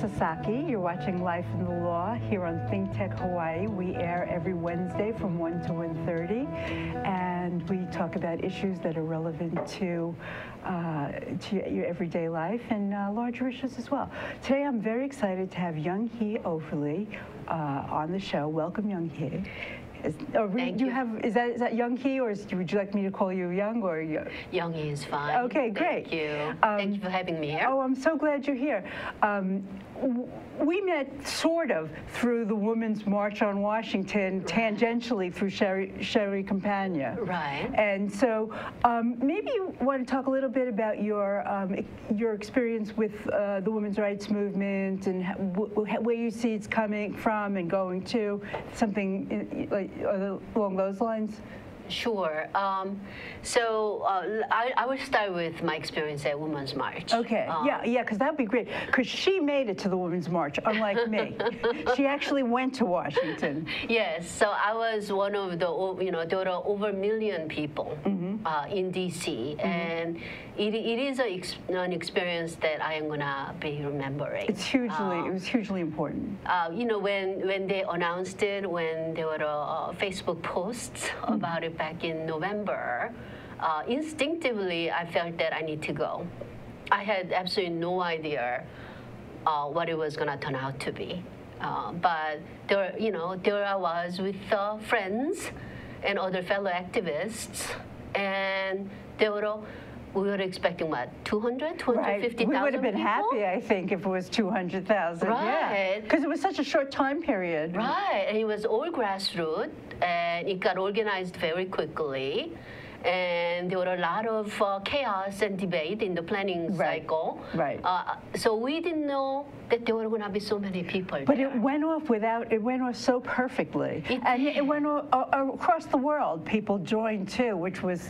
Sasaki. You're watching Life in the Law here on Think Tech Hawaii. We air every Wednesday from 1 to 1.30, and we talk about issues that are relevant to, uh, to your everyday life and uh, larger issues as well. Today, I'm very excited to have Younghee Overly uh, on the show. Welcome, Younghee. Is, oh, Thank do you you. have is that is that Younghee or is, would you like me to call you Young or Yo- Young is fine. Okay, great. Thank you. Um, Thank you for having me here. Oh, I'm so glad you're here. Um, we met sort of through the Women's March on Washington, tangentially through Sherry, Sherry Campagna. Right. And so um, maybe you want to talk a little bit about your um, your experience with uh, the women's rights movement and h- w- w- where you see it's coming from and going to, something in, like along those lines. Sure. Um, so uh, I, I will start with my experience at Women's March. Okay, Um, yeah, yeah, because that'd be great. Because she made it to the Women's March, unlike me. she actually went to Washington. Yes. So I was one of the, you know, there were over a million people Mm-hmm. uh, in DC, and it, it is a an experience that I am gonna be remembering. It's hugely, it was hugely important. uh, you know, when, when they announced it, when there were uh, Facebook posts about it back in November, uh, instinctively I felt that I need to go. I had absolutely no idea uh, what it was going to turn out to be. Uh, but there, you know, there I was with uh, friends and other fellow activists, and they were all, we were expecting what, 200, Right. We would have been people? happy, I think, if it was 200,000. Yeah. Right. Because it was such a short time period. Right, and it was all grassroots, and it got organized very quickly. And there were a lot of uh, chaos and debate in the planning Right, cycle. right. Uh, so we didn't know that there were going to be so many people. But there. it went off without, it went off so perfectly. It and it went o- o- across the world. People joined too, which was,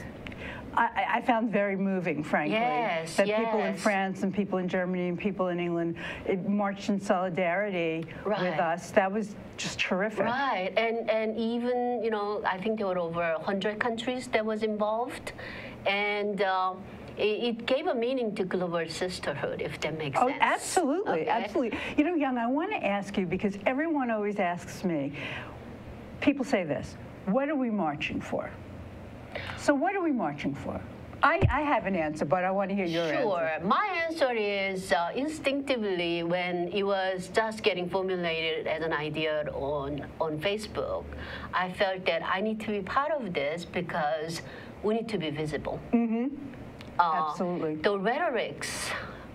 I, I- found very moving, frankly. Yes, That people in. France and people in Germany and people in England it marched in solidarity with us. That was just terrific. Right, and and even you know I think there were over hundred countries that was involved, and. Uh, it, it gave a meaning to global sisterhood, if that makes Oh, sense. absolutely, Okay? absolutely. You know, Young, I want to ask you because everyone always asks me, people say this, what are we marching for? So, what are we marching for? I, I have an answer, but I want to hear your Sure. answer. My answer is uh, instinctively when it was just getting formulated as an idea on, on Facebook, I felt that I need to be part of this because we need to be visible. Mm-hmm. Absolutely. The rhetorics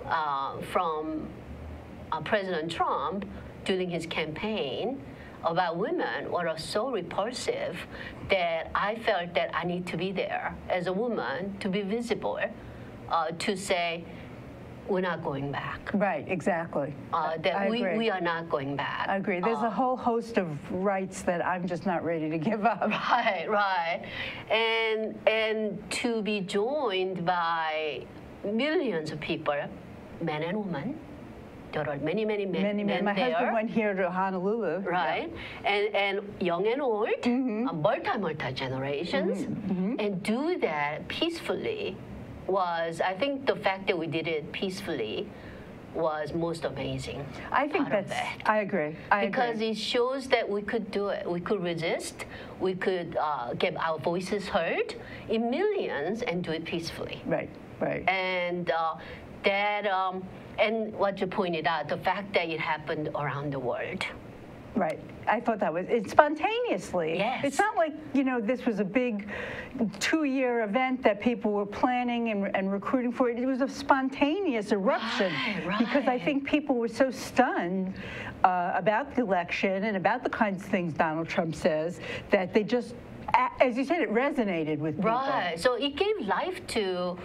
uh, from uh, President Trump during his campaign about women were so repulsive that I felt that I need to be there as a woman to be visible, uh, to say we're not going back. Right, exactly. Uh, that I we, agree. we are not going back. I agree. There's a whole host of rights that I'm just not ready to give up. Right, right. And and to be joined by millions of people, men and women. There are many, many men, Many men. men My there. husband went here to Honolulu. Right, and and young and old, Mm-hmm. uh, multi multi generations, and do that peacefully was I think the fact that we did it peacefully was most amazing. I think that's, it. I agree. I because agree. it shows that we could do it. We could resist. We could uh, get our voices heard in millions and do it peacefully. Right, right. And uh, that, um, and what you pointed out, the fact that it happened around the world. Right. I thought that was it spontaneously. Yes. It's not like, you know, this was a big two year event that people were planning and, and recruiting for. It it was a spontaneous eruption Right, because I think people were so stunned uh, about the election and about the kinds of things Donald Trump says that they just, as you said, it resonated with people. Right. So it gave life to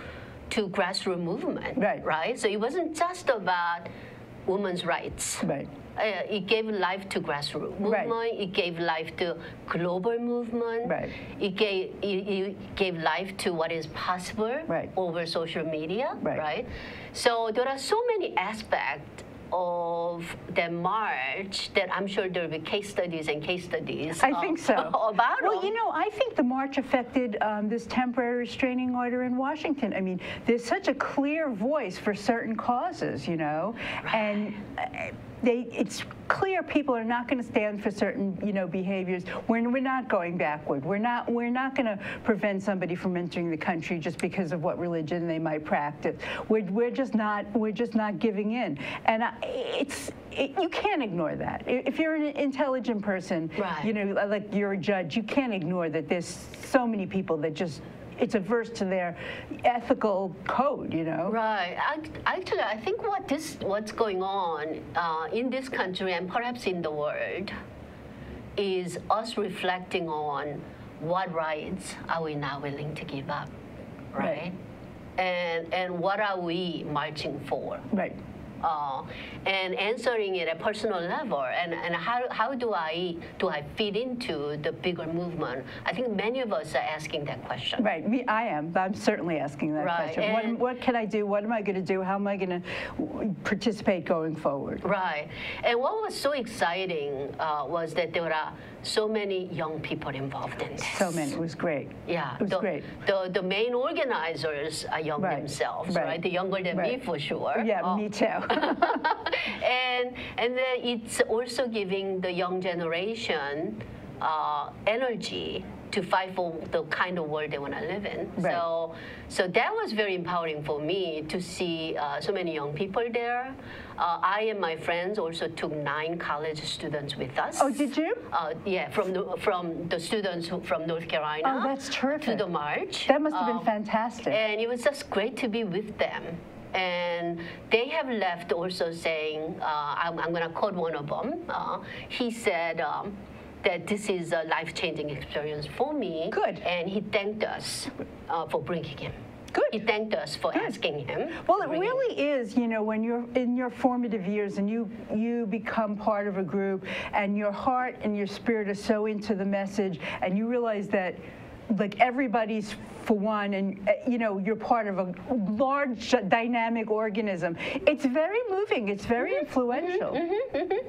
to grassroots movement. Right. Right. So it wasn't just about women's rights. Right. Uh, it gave life to grassroots movement. Right. It gave life to global movement. Right. It gave it, it gave life to what is possible Right. over social media. Right. So there are so many aspects of the march that I'm sure there'll be case studies and case studies. I uh, think so. about Well, them. you know, I think the march affected um, this temporary restraining order in Washington. I mean, there's such a clear voice for certain causes, you know, and uh, they, it's clear people are not going to stand for certain, you know, behaviors. We're, we're not going backward. We're not. We're not going to prevent somebody from entering the country just because of what religion they might practice. We're, we're just not. We're just not giving in. And I, it's. It, you can't ignore that. If you're an intelligent person, Right. you know, like you're a judge, you can't ignore that there's so many people that just it's averse to their ethical code, you know. Right. Act- Actually, I think what this what's going on uh, in this country and perhaps in the world is us reflecting on what rights are we now willing to give up, right? Right. And and what are we marching for? Right. Uh, and answering it at personal level and, and how, how do I do I fit into the bigger movement? I think many of us are asking that question. Right. Me, I am. I'm certainly asking that Right, question. What, what can I do? What am I going to do? How am I going to participate going forward? Right. And what was so exciting uh, was that there were so many young people involved in this. So many. It was great. Yeah, It was the, great. The, the main organizers are young Right, themselves, right, right? They're younger than me for sure. Yeah, Uh, me too. and and then it's also giving the young generation uh, energy to fight for the kind of world they want to live in. Right. So so that was very empowering for me to see uh, so many young people there. Uh, I and my friends also took nine college students with us. oh, did you? Uh, yeah, from the, from the students who, from North Carolina. Oh, that's To terrific. the march. That must have been Um, fantastic. and it was just great to be with them. And they have left also saying, uh, I'm, I'm going to quote one of them. Uh, he said um, that this is a life changing experience for me. Good. And he thanked us uh, for bringing him. Good. He thanked us for Good. asking him. Well, it really is, you know, when you're in your formative years and you you become part of a group and your heart and your spirit are so into the message and you realize that like everybody's for one and uh, you know you're part of a large dynamic organism. It's very moving. It's very Mm-hmm. influential.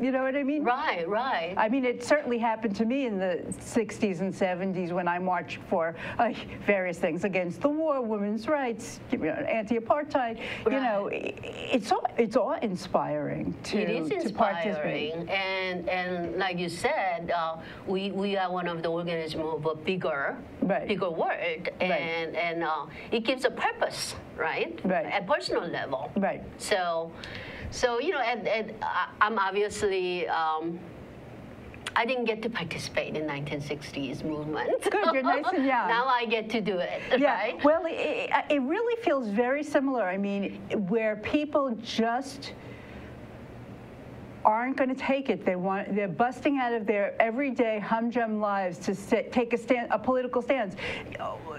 You know what i mean? Right, right. I mean, it certainly happened to me in the 60s and 70s when I marched for uh, various things against the war, women's rights, you know, anti-apartheid. You know, it's all, it's awe-inspiring to it is to participate. inspiring, and and like you said, uh, we we are one of the organisms of a bigger, Right. bigger word, and and uh, it gives a purpose, right? Right. At personal level. Right. So, so you know, and, and I'm obviously. Um, I didn't get to participate in 1960s movement. Good, you're nice and young. now I get to do it, Yeah, right? well, it, it really feels very similar. I mean, where people just aren't going to take it. They want they're busting out of their everyday humdrum lives to sit, take a stand, a political stance.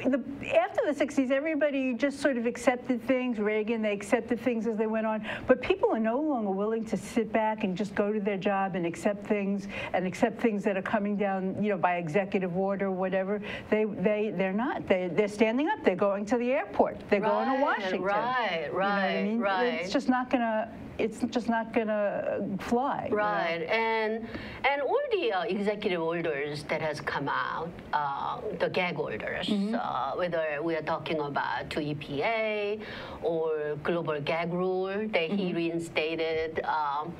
The, after the 60s, everybody just sort of accepted things. Reagan, they accepted things as they went on. But people are no longer willing to sit back and just go to their job and accept things and accept things that are coming down, you know, by executive order or whatever. They they they're not. They they're standing up. They're going to the airport. They're going to Washington. right, You know I right, mean? right. It's just not gonna. It's just not gonna fly. you know? Right, and and all the uh, executive orders that has come out, uh, the gag orders, Mm-hmm. uh, whether we are talking about to EPA or global gag rule that he Mm-hmm. reinstated, um,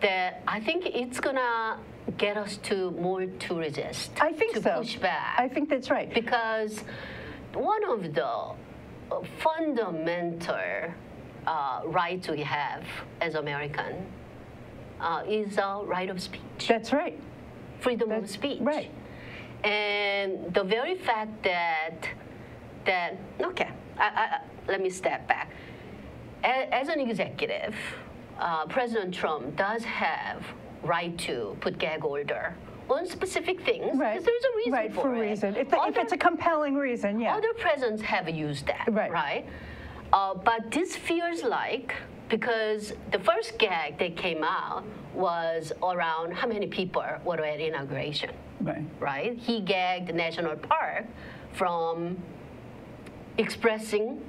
that I think it's gonna get us to more to resist. I think to so. push back I think that's right. because one of the fundamental uh, rights we have as American uh, is our right of speech, That's right. freedom of speech. right. And the very fact that that okay, I, I, let me step back. A- As an executive, uh, President Trump does have right to put gag order on specific things Right. because there's a reason right, for, for a it. reason. If, the, if it's a compelling reason, yeah. other presidents have used that, Right. right? Uh, but this feels like because the first gag that came out was around how many people were at inauguration, right. right? He gagged the national park from expressing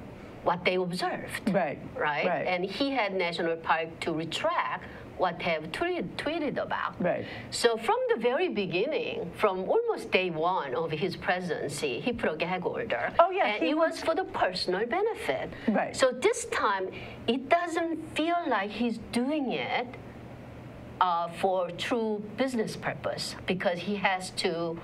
what they observed. Right, Right. right. And he had national park to retract what they have tweeted, tweeted about. Right. So from the very beginning, from almost day one of his presidency, he put a gag order. Oh, yeah, And he it was for the personal benefit. Right. So this time, it doesn't feel like he's doing it uh, for true business purpose because he has to.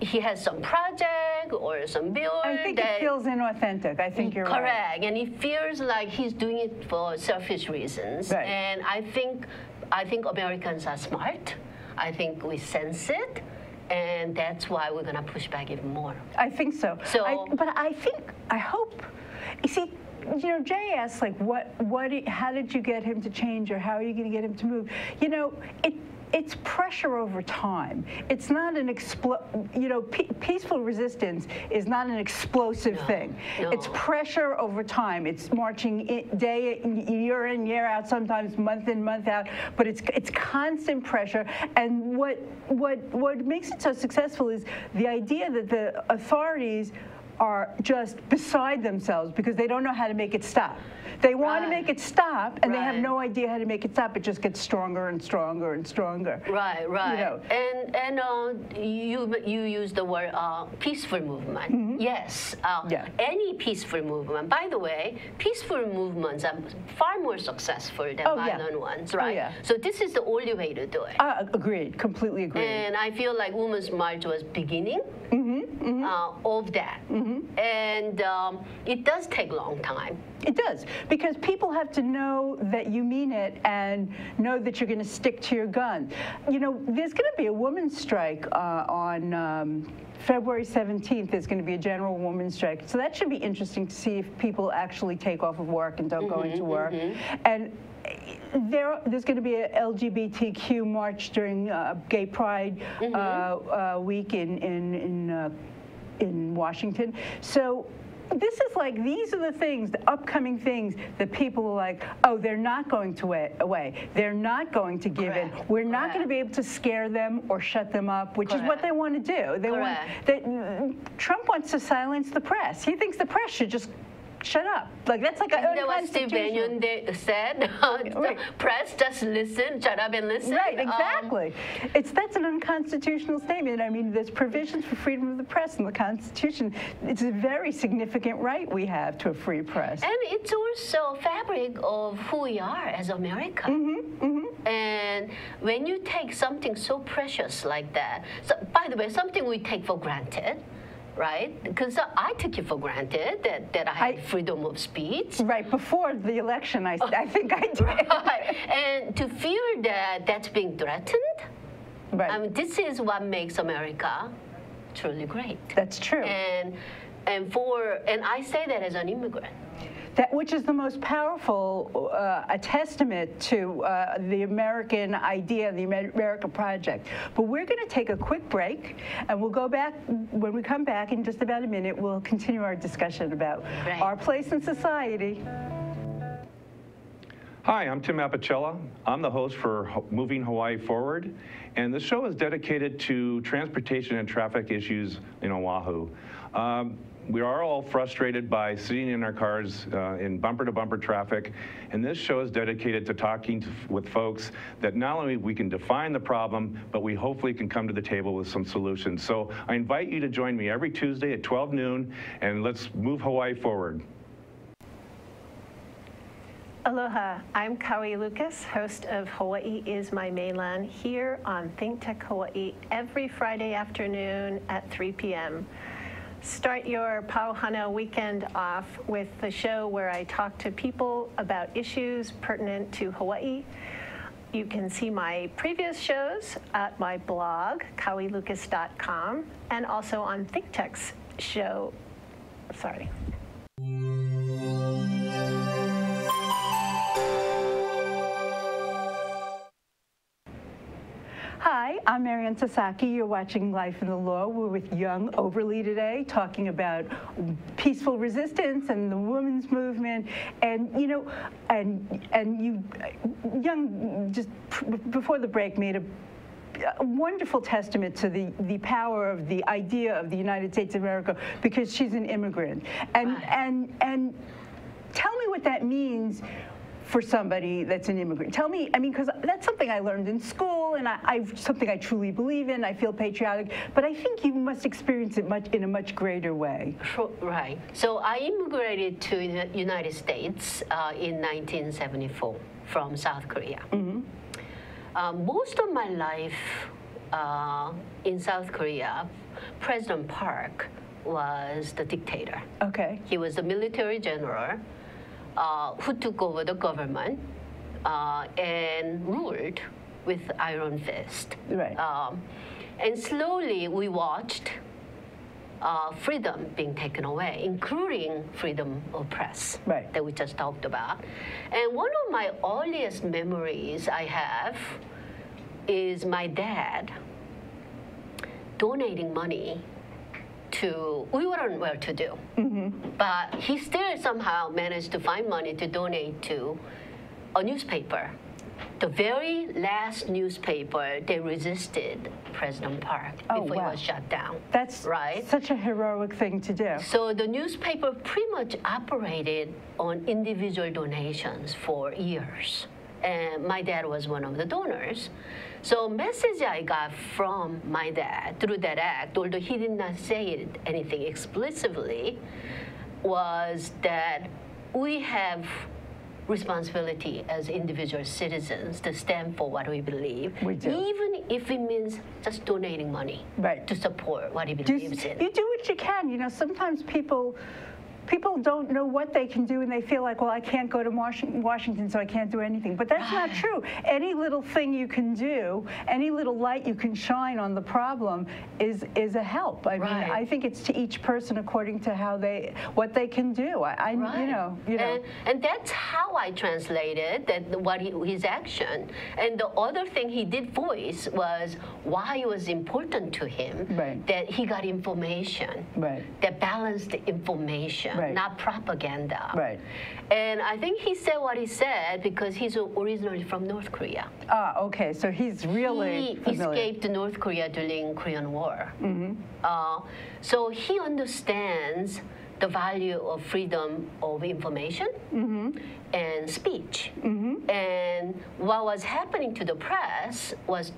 He has some project or some bill I think that it feels inauthentic. I think you're right. correct, and it feels like he's doing it for selfish reasons. Right. And I think, I think Americans are smart. I think we sense it, and that's why we're gonna push back even more. I think so. So- I, but I think, I hope, you see, you know, Jay asked, like, what, what, how did you get him to change or how are you going to get him to move? You know, it, it's pressure over time. It's not an explo, you know, pe- peaceful resistance is not an explosive No, thing. It's pressure over time. It's marching in, day, year in, year out, sometimes month in, month out, but it's, it's constant pressure. And what, what, what makes it so successful is the idea that the authorities are just beside themselves because they don't know how to make it stop. They want to make it stop, and they have no idea how to make it stop. It just gets stronger and stronger and stronger. Right, right. know. And and uh, you you use the word uh, peaceful movement. Yes. Uh. Yeah. Any peaceful movement. By the way, peaceful movements are far more successful than Oh, yeah. violent ones, Oh, right? yeah. So this is the only way to do it. Uh, agreed, completely agreed. And I feel like Women's March was beginning Mm-hmm, Uh, of that. And um, it does take a long time. It does, because people have to know that you mean it and know that you're going to stick to your gun. You know, there's going to be a women's strike uh, on um, February 17th. There's going to be a general women's strike. So that should be interesting to see if people actually take off of work and don't go into work. And eh, there, there's going to be a LGBTQ march during uh, Gay Pride uh, uh, week in in in, uh, in Washington. So this is like these are the things, the upcoming things that people are like, oh, they're not going to wa- away. They're not going to give in. We're not going to be able to scare them or shut them up, which is what they want to do. They want Correct. that mm, Trump wants to silence the press. He thinks the press should just shut up. Like that's like Isn't that what Steve. Bannon said? Right. press just listen, shut up and listen. Right, Um, exactly. it's that's an unconstitutional statement. I mean, there's provisions for freedom of the press in the Constitution. It's a very significant right we have to a free press. And it's also a fabric of who we are as America. Mm-hmm, And when you take something so precious like that, so by the way, something we take for granted, right? Because I took it for granted that, that I had I- freedom of speech. Right before the election, I, I think I did. Right. And to feel that that's being threatened, Right. I mean, this is what makes America truly great. That's true. And and for and I say that as an immigrant. That which is the most powerful uh, a testament to uh, the American idea, the Amer- American project. But we're going to take a quick break, and we'll go back when we come back in just about a minute. We'll continue our discussion about Right. our place in society. Hi, I'm Tim Apicella. I'm the host for Moving Hawaii Forward, and the show is dedicated to transportation and traffic issues in Oahu. Um, we are all frustrated by sitting in our cars uh, in bumper-to-bumper traffic, and this show is dedicated to talking to, with folks that not only we can define the problem, but we hopefully can come to the table with some solutions. So I invite you to join me every Tuesday at 12 noon, and let's move Hawaii forward. Aloha, I'm Kaui Lucas, host of Hawaii is My Mainland, here on Think Tech Hawaii every Friday afternoon at 3 p.m. Start your Pauhana weekend off with the show where I talk to people about issues pertinent to Hawaii. You can see my previous shows at my blog, kauilucas.com, and also on ThinkTech's show. Sorry. Hi, I'm Maryann Sasaki. You're watching Life in the Law. We're with Young Overly today, talking about peaceful resistance and the women's movement. And you know, and and you, Young, just before the break, made a a wonderful testament to the, the power of the idea of the United States of America because she's an immigrant. And, Right. and, and tell me what that means for somebody that's an immigrant. Tell me, I mean, because that's something I learned in school and I, I, something I truly believe in. I feel patriotic, but I think you must experience it much in a much greater way. Right. So I immigrated to the United States uh, in 1974 from South Korea. Uh, most of my life uh, in South Korea, President Park was the dictator. Okay. He was a military general uh, who took over the government uh, and ruled with iron fist. Right. Um, and slowly we watched uh, freedom being taken away, including freedom of press Right. that we just talked about. And one of my earliest memories I have is my dad donating money to, we weren't well to do, mm-hmm. but he still somehow managed to find money to donate to a newspaper. The very last newspaper they resisted President Park Oh, before wow. he was shut down. That's right. such a heroic thing to do. So the newspaper pretty much operated on individual donations for years. And my dad was one of the donors. So message I got from my dad through that act, although he did not say it, anything explicitly, was that we have responsibility as individual citizens to stand for what we believe, We do. even if it means just donating money Right. to support what he believes in. you do what you can. You know, sometimes people people don't know what they can do and they feel like, well, I can't go to Washington, Washington so I can't do anything. But that's not true. Any little thing you can do, any little light you can shine on the problem is is a help. I mean, I think it's to each person according to how they what they can do. I, I you know, you know. And, and that's how I translated that what he, his action. And the other thing he did voice was why it was important to him Right. that he got information. Right. That balanced information, Right. not propaganda. Right. And I think he said what he said because he's originally from North Korea. ah, okay. So he's really he familiar. escaped North Korea during Korean War. Mm-hmm. Uh, so he understands the value of freedom of information Mm-hmm. and speech. And what was happening to the press was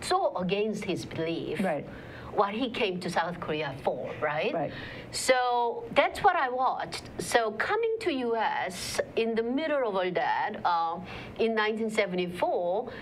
so against his belief. Right. What he came to South Korea for, right? Right. So that's what I watched. So coming to U.S. in the middle of all that uh, in 1974,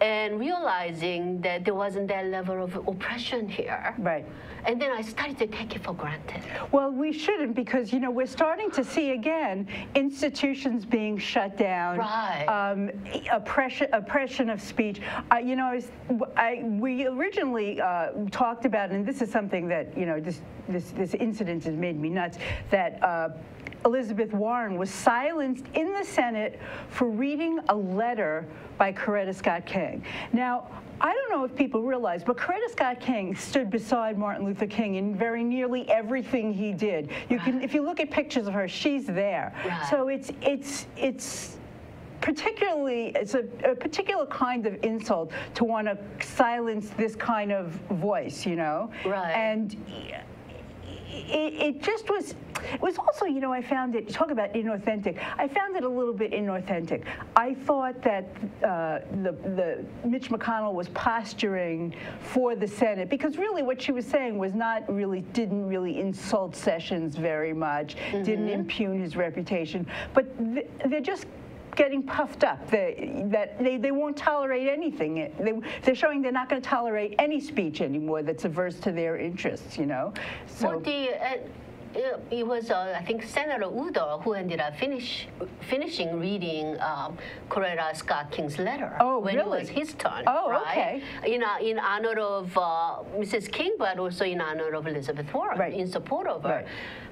and realizing that there wasn't that level of oppression here. Right. And then I started to take it for granted. Well, we shouldn't because, you know, we're starting to see again institutions being shut down. Right. Um, oppression, oppression of speech. Uh, you know, I was, I, we originally uh, talked about, and this is something that, you know, this, this, this incident has made me nuts, that uh, Elizabeth Warren was silenced in the Senate for reading a letter by Coretta Scott King. Now, I don't know if people realize, but Coretta Scott King stood beside Martin Luther King in very nearly everything he did. You can, if you look at pictures of her, she's there. Right. So it's it's it's particularly it's a, a particular kind of insult to want to silence this kind of voice, you know. Right. And it, it just was it was also you know i found it talk about inauthentic. I found it a little bit inauthentic. I thought that uh, the, the mitch mcconnell was posturing for the senate because really what she was saying was not really didn't really insult sessions very much didn't impugn his reputation but th- they're just getting puffed up. They, that they, they won't tolerate anything. They, they're showing they're not going to tolerate any speech anymore that's averse to their interests you know? So Well, the, uh, it- it was, uh, I think, Senator Udall who ended up finish, finishing reading um, Coretta Scott King's letter Oh, when really? it was his turn. Oh, right? okay. In, uh, in honor of uh, Mrs. King, but also in honor of Elizabeth Warren, Right. in support of her. Right.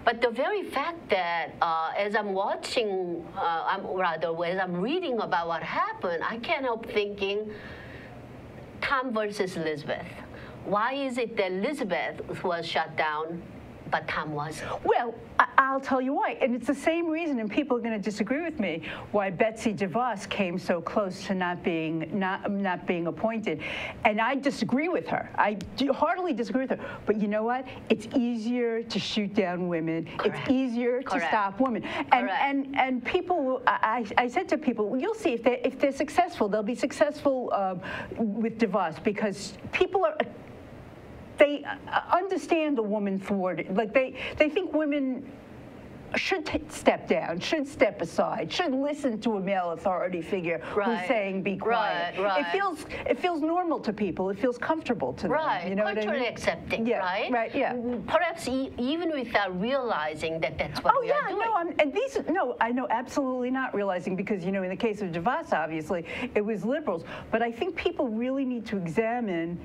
But the very fact that uh, as I'm watching, uh, I'm, rather, as I'm reading about what happened, I can't help thinking, Tom versus Elizabeth. Why is it that Elizabeth was shut down but Tom was. Well, I'll tell you why. And it's the same reason, and people are going to disagree with me, why Betsy DeVos came so close to not being not not being appointed. And I disagree with her. I do heartily disagree with her. But you know what? It's easier to shoot down women. Correct. It's easier to Correct. stop women. And Correct. and and people, I, I said to people, you'll see if they if they're successful, they'll be successful um, with DeVos because people are they understand the woman thwarted. Like they, they think women should t- step down, should step aside, should listen to a male authority figure Right. who's saying be quiet. Right, right. It feels it feels normal to people. It feels comfortable to Right, them. You know what I culturally mean? accepting, Yeah, right? right, yeah. Perhaps e- even without realizing that that's what Oh we yeah, are doing. no, I'm, and these no, I know absolutely not realizing because you know in the case of DeVos, obviously it was liberals, but I think people really need to examine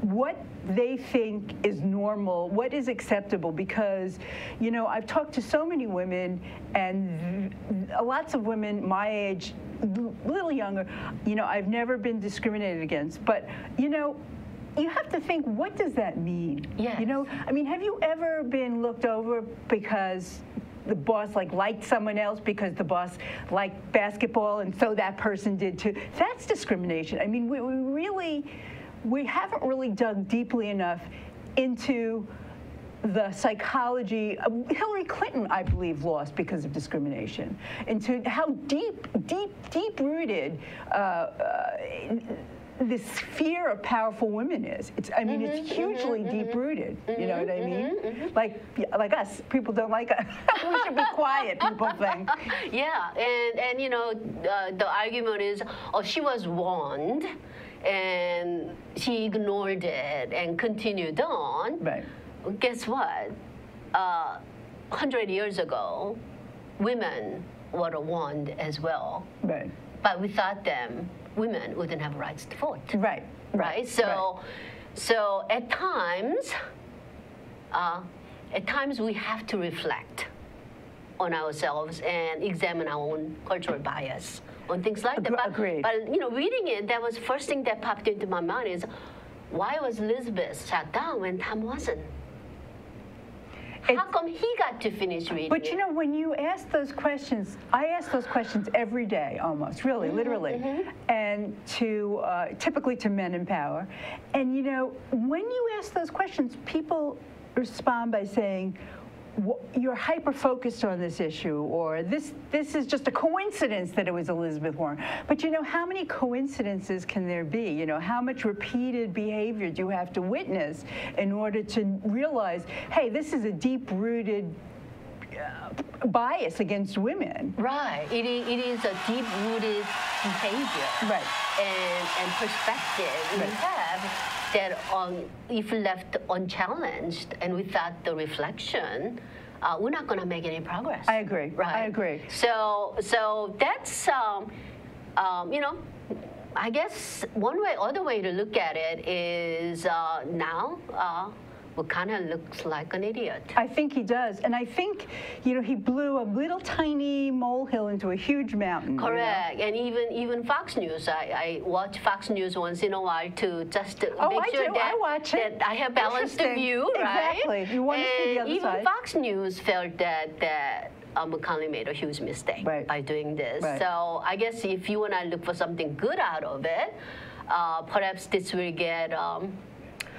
what they think is normal, what is acceptable, because, you know, I've talked to so many women, and lots of women my age, a little younger, you know, I've never been discriminated against, but, you know, you have to think, what does that mean? Yes. You know, I mean, have you ever been looked over because the boss like liked someone else because the boss liked basketball and so that person did too? That's discrimination. I mean, we, we really, we haven't really dug deeply enough into the psychology. uh, Hillary Clinton, I believe, lost because of discrimination. Into how deep, deep, deep rooted. Uh, uh, this fear of powerful women is. It's, I mean, it's hugely deep rooted. You know what I mean? Like, like us, people don't like us. we should be quiet. People think. Yeah, and and you know uh, the argument is, oh, she was warned, and she ignored it and continued on. Right. Guess what? Uh, hundred years ago, women were warned as well, Right. but without them, women wouldn't have rights to vote. Right. right? So, so at times, uh, at times we have to reflect on ourselves and examine our own cultural bias on things like that. But, agreed. but you know, reading it, that was first thing that popped into my mind is why was Elizabeth shut down when Tom wasn't? How It- come he got to finish reading But you know, when you ask those questions, I ask those questions every day, almost, really, literally, and to uh, typically to men in power. And you know, when you ask those questions, people respond by saying. "Wh- You're hyper focused on this issue, or this this is just a coincidence that it was Elizabeth Warren. But you know, how many coincidences can there be? You know, how much repeated behavior do you have to witness in order to realize, hey, this is a deep rooted uh, bias against women. Right. It is, it is a deep-rooted behavior. Right. And, and perspective we have that um, if left unchallenged and without the reflection, uh, we're not going to make any progress. I agree. Right. I agree. So, so that's, um, um, you know, I guess one way, other way to look at it is uh, now uh, we kind of looks like an idiot. I think he does. And I think, you know, he blew a little tiny molehill into a huge mountain. you know? Correct, and even even Fox News, I, I watch Fox News once in a while to just to Oh, make I sure do. that, I watch it. that I have balanced Interesting. view, right? Exactly. You see and the other even side. Fox News felt that that uh, McConnell made a huge mistake Right. by doing this. Right. So I guess if you want to look for something good out of it, uh, perhaps this will get um,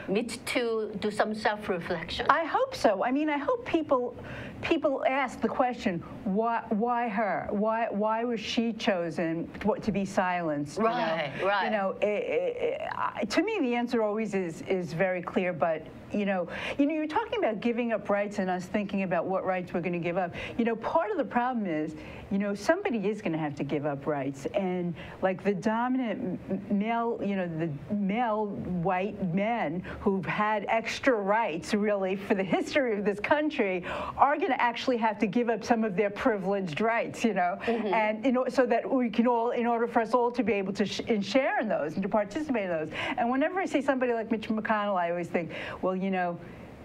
Mitch to do some self-reflection. I hope so. I mean, I hope people people ask the question, why why her? Why why was she chosen to be silenced? you know? Right, right. You know, eh, eh, eh, to me the answer always is is very clear. But you know, you know, you're talking about giving up rights and us thinking about what rights we're going to give up. You know, part of the problem is, you know, somebody is going to have to give up rights, and like the dominant male, you know, the male white men who've had extra rights really for the history of this country are going to actually have to give up some of their privileged rights, you know, mm-hmm. and you know, so that we can all, in order for us all to be able to sh- and share in those and to participate in those. And whenever I see somebody like Mitch McConnell, I always think, well, you know.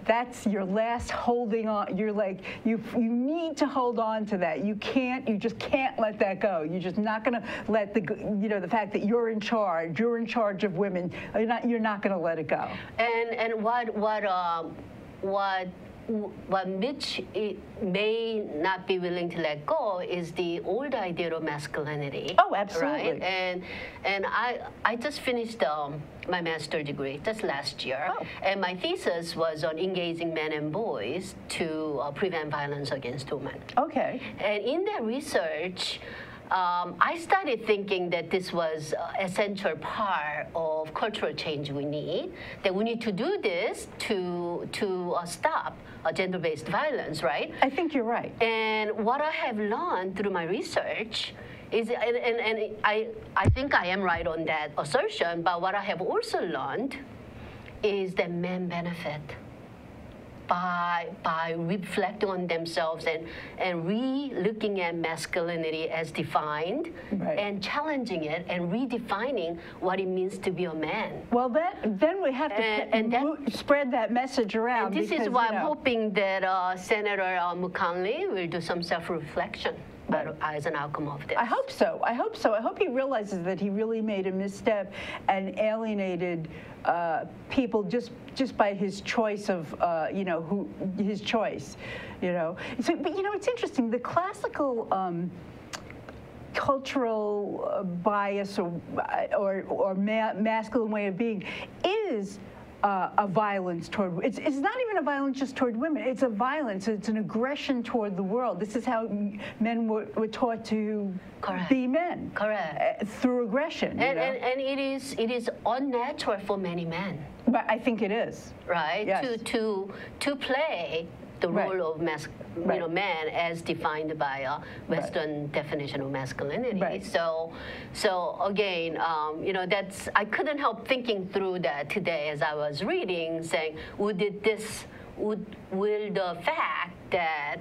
That's your last holding on. You're like you. You need to hold on to that. You can't. You just can't let that go. You're just not going to let the. You know the fact that you're in charge. You're in charge of women. You're not. You're not going to let it go. And and what what um, what what Mitch may not be willing to let go is the old idea of masculinity. Oh, absolutely. Right? And and I I just finished um, my master's degree just last year, Oh. and my thesis was on engaging men and boys to uh, prevent violence against women. Okay. And in that research, um, I started thinking that this was an essential part of cultural change we need. That we need to do this to to uh, stop uh, gender-based violence, right? I think you're right. And what I have learned through my research is, and, and, and I, I think I am right on that assertion, but what I have also learned is that men benefit by, by reflecting on themselves and, and re-looking at masculinity as defined Right. and challenging it and redefining what it means to be a man. Well, that then we have to And- and that- spread that message around. And this because, is why you I'm hoping that uh, Senator uh, McConnell will do some self-reflection Right. as an outcome of this. I hope so. I hope so. I hope he realizes that he really made a misstep and alienated uh, people just just by his choice of uh, you know who his choice, you know. So, but you know, it's interesting. The classical. Um, cultural uh, bias or or, or ma- masculine way of being is uh, a violence toward it's, it's not even a violence just toward women it's a violence it's an aggression toward the world this is how men were, were taught to Correct. be men Correct. uh, through aggression and, and, and it is it is unnatural for many men, but I think it is right? Yes. To to to play the Right. role of mas- you know man as defined by a Western definition of masculinity. Right. So so again, um, you know that's I couldn't help thinking through that today as I was reading, saying would it this would will the fact that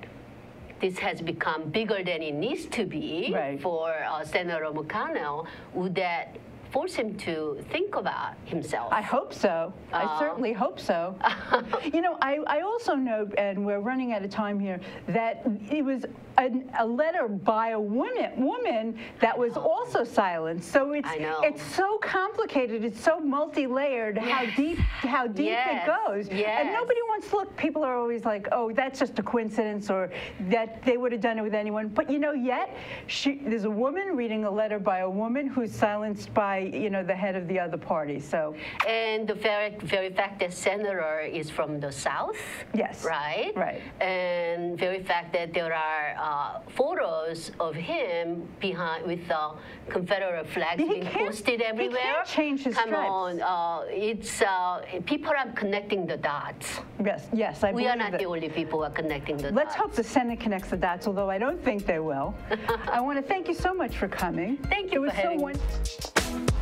this has become bigger than it needs to be Right. for uh, Senator McConnell, would that force him to think about himself? I hope so. I Uh, certainly hope so. you know, I, I also know, and we're running out of time here, that it was a, a letter by a woman woman that was oh. also silenced. So it's I know. it's so complicated. It's so multi-layered. How deep how deep Yes. it goes. And nobody wants to look. People are always like, oh, that's just a coincidence, or that they would have done it with anyone. But you know, yet she, there's a woman reading a letter by a woman who's silenced by you know the head of the other party. So. And the very, very fact that Senator is from the South. Yes. Right? Right. And very fact that there are uh, photos of him behind with the Confederate flags He being posted he everywhere. can't change his Come stripes. on. Uh, it's, uh, people are connecting the dots. Yes, yes, I We are not that. the only people who are connecting the dots. Let's hope the Senate connects the dots, although I don't think they will. I want to thank you so much for coming. Thank you it was so